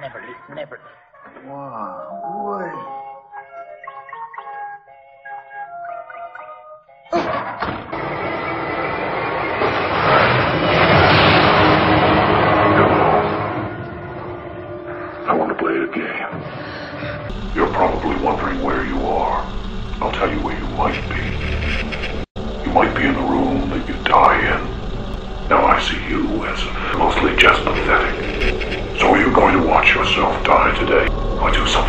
never leave, never. Wow, boy. I want to play a game. You're probably wondering where you are. I'll tell you where you might be. You might be in the room that you die in. Now I see you as mostly just pathetic. Yourself die today? Or do?